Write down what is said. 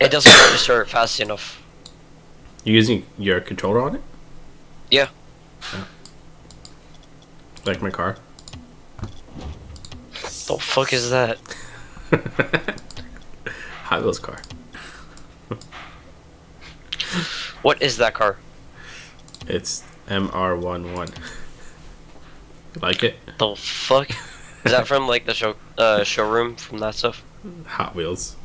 It doesn't register fast enough. You using your controller on it? Yeah. Oh. Like my car. The fuck is that? Hot Wheels car. What is that car? It's MR11. Like it? The fuck? Is that from like the show uh, showroom from that stuff? Hot Wheels.